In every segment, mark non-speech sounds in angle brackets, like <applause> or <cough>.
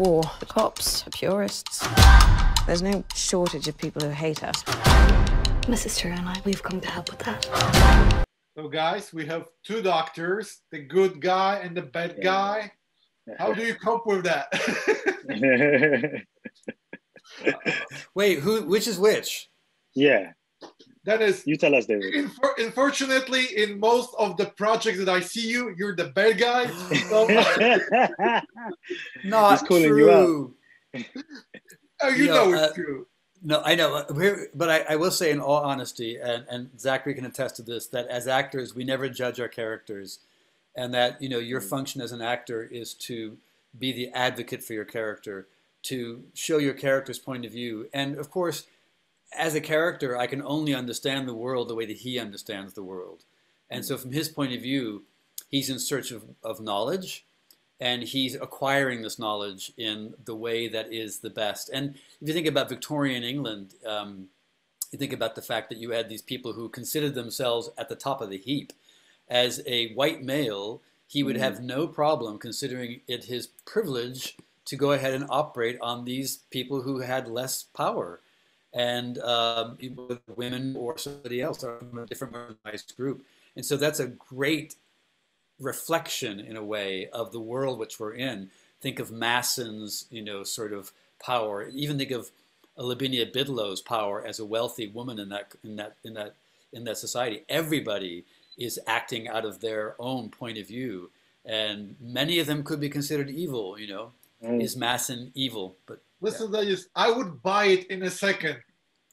war. The cops the purists. There's no shortage of people who hate us. My sister and I, we've come to help with that. So, guys, we have two doctors the good guy and the bad guy. How do you cope with that? <laughs> <laughs> Wait, who? Which is which? yeah, that is, you tell us, David. infor- unfortunately, in most of the projects that I see you, you're the bad guy. So, <laughs> Not He's calling you true. oh, you You know, know uh, it's true. No, I know. uh, We're, but I, I will say, in all honesty, and, and Zackary can attest to this, that as actors, we never judge our characters, and that you know your function as an actor is to be the advocate for your character, to show your character's point of view, and of course, as a character, I can only understand the world the way that he understands the world, and so from his point of view, he's in search of, of knowledge, and he's acquiring this knowledge in the way that is the best. And if you think about Victorian England, um, you think about the fact that you had these people who considered themselves at the top of the heap. As a white male, he would have no problem considering it his privilege to go ahead and operate on these people who had less power. And um, women or somebody else from a different marginalized group. And so that's a great reflection in a way of the world which we're in. Think of Massen's, you know, sort of power. Even think of Lavinia Bidlow's power as a wealthy woman in that in that in that in that society. Everybody is acting out of their own point of view, and many of them could be considered evil. You know, Mm. is Massen evil? But Listen to this. I would buy it in a second,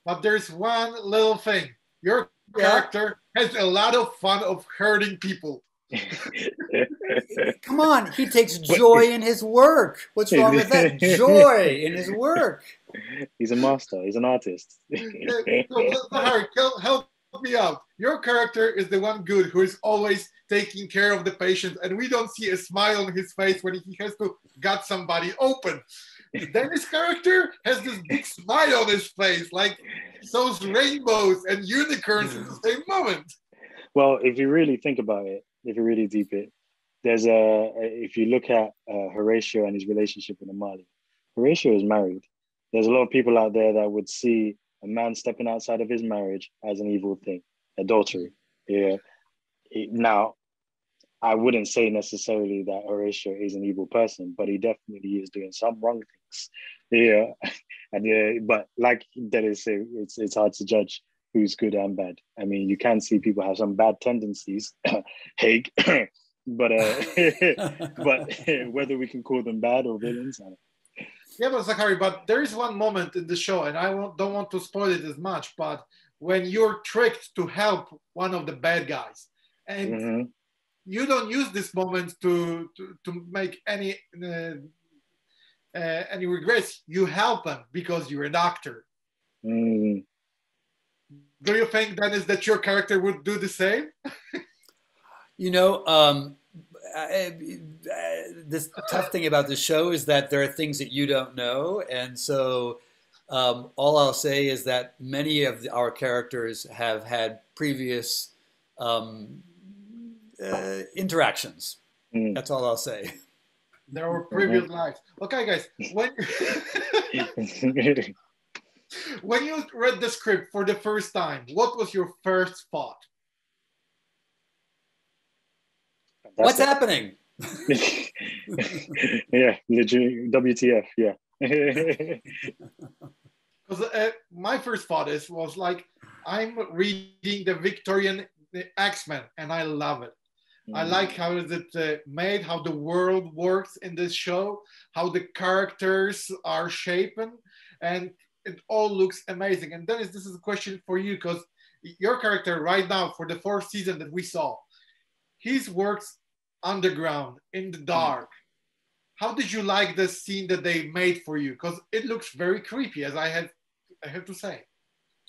but there's one little thing. Your Yeah. character has a lot of fun of hurting people. come on, he takes joy in his work. What's wrong with that? <laughs> Joy in his work. He's a master. He's an artist. So, so, Harry, help, help me out. Your character is the one good who is always taking care of the patient, and we don't see a smile on his face when he has to gut somebody open. Denis' character has this big smile on his face, like shows rainbows and unicorns at the <laughs> same moment. Well, if you really think about it, if you really deep it, there's a if you look at uh, Horatio and his relationship with Amali, Horatio is married. There's a lot of people out there that would see a man stepping outside of his marriage as an evil thing, adultery. Yeah. Now, I wouldn't say necessarily that Horatio is an evil person, but he definitely is doing some wrong things. Yeah, <laughs> and yeah, but like Denis it's it's hard to judge who's good and bad. I mean, you can see people have some bad tendencies, <coughs> Haig, <coughs> but uh, <laughs> but <laughs> whether we can call them bad or villains, Yeah, but Zackary, but there is one moment in the show, and I won't, don't want to spoil it as much, but when you're tricked to help one of the bad guys, and Mhm. you don't use this moment to to, to make any uh, uh, any regrets. You help them because you're a doctor. Mm. Do you think Denis that your character would do the same? <laughs> You know, um, I- I- this tough thing about the show is that there are things that you don't know, and so um, all I'll say is that many of the, our characters have had previous um, uh, interactions. Mm. That's all I'll say. There were previous lives. Okay, guys, when <laughs> when you read the script for the first time, what was your first thought? What's That's happening? <laughs> yeah, legit, WTF, yeah. <laughs> Because uh, my first thought is was like I'm reading the Victorian X Men, and I love it. I like how is it uh, made, how the world works in this show, how the characters are shapen, and it all looks amazing. And Denis, this is a question for you because your character right now for the fourth season that we saw, his works underground in the dark. How did you like the scene that they made for you? Because it looks very creepy, as I had, I have to say.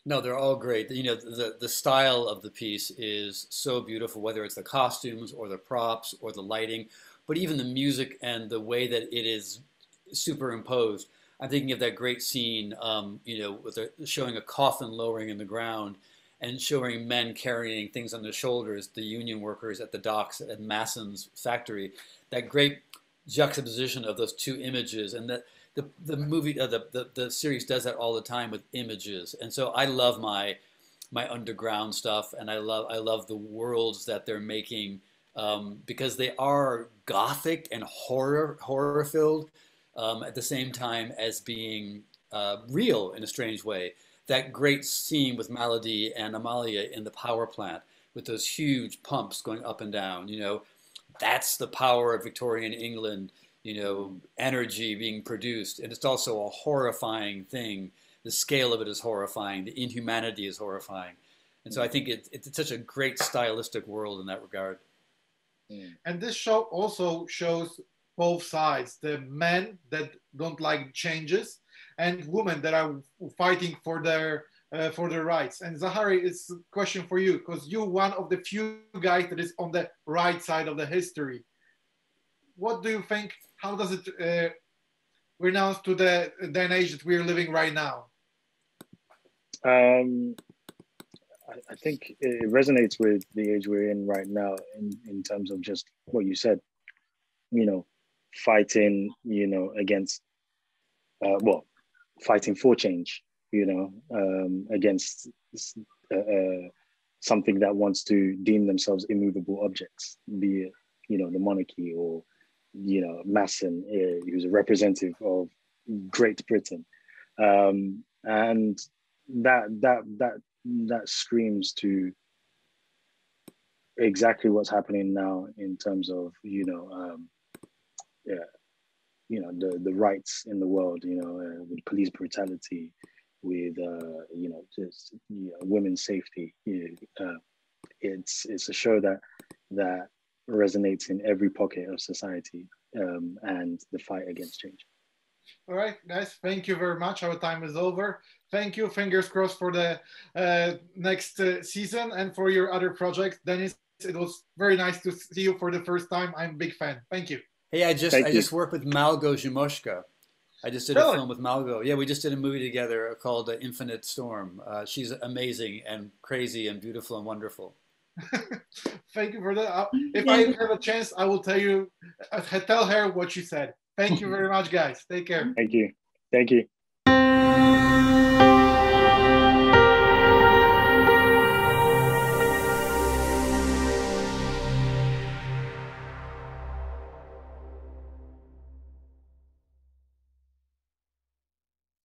No, they're all great. You know, the the style of the piece is so beautiful, whether it's the costumes or the props or the lighting, but even the music and the way that it is superimposed. I'm thinking of that great scene, um, you know, with the, showing a coffin lowering in the ground and showing men carrying things on their shoulders, the union workers at the docks at Massen's factory. That great juxtaposition of those two images, and that the the movie uh, the, the the series does that all the time with images, and so I love my my underground stuff, and I love I love the worlds that they're making um, because they are gothic and horror horror filled um, at the same time as being uh, real in a strange way. That great scene with Maladie and Amalia in the power plant with those huge pumps going up and down, you know, that's the power of Victorian England, you know, energy being produced. And it's also a horrifying thing. The scale of it is horrifying. The inhumanity is horrifying. And so I think it, it's such a great stylistic world in that regard. Mm. And this show also shows both sides the men that don't like changes and women that are fighting for their uh, for their rights. And Zahari, it's a question for you because you're one of the few guys that is on the right side of the history. What do you think? How does it uh, renounce to the and age that we're living right now? Um, I, I think it resonates with the age we're in right now in, in terms of just what you said, you know, fighting, you know, against, uh, well, fighting for change, you know, um, against uh, uh, something that wants to deem themselves immovable objects, be it, you know, the monarchy or, you know, Massen, uh, who's a representative of Great Britain. Um, and that, that, that, that screams to exactly what's happening now in terms of, you know, um, yeah, you know the the rights in the world you know uh, with police brutality with uh, you know just you know, women's safety you know, uh, it's it's a show that that resonates in every pocket of society um, and the fight against change. All right guys thank you very much. Our time is over. Thank you fingers crossed for the uh, next uh, season and for your other projects. Denis it was very nice to see you for the first time. I'm a big fan. Thank you Hey, I just Thank I you. just worked with Malgo Szumowska. I just did really? a film with Malgo. Yeah, we just did a movie together called uh, Infinite Storm. Uh, she's amazing and crazy and beautiful and wonderful. <laughs> Thank you for that. If I have a chance, I will tell you, uh, tell her what she said. Thank you very much, guys. Take care. Thank you. Thank you.